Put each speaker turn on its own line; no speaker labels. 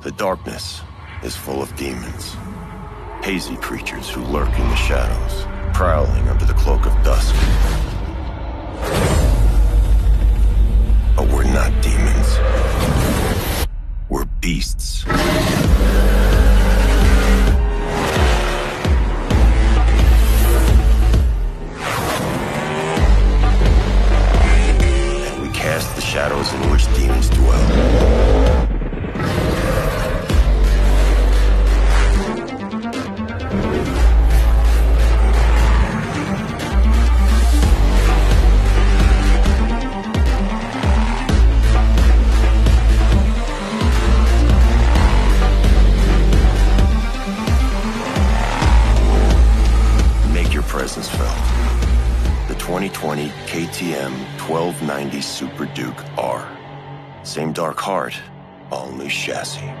The darkness is full of demons. Hazy creatures who lurk in the shadows, prowling under the cloak of dusk. But we're not demons. We're beasts. And we cast the shadows in which demons dwell. Presence felt. The 2020 KTM 1290 Super Duke R. Same dark heart, all new chassis.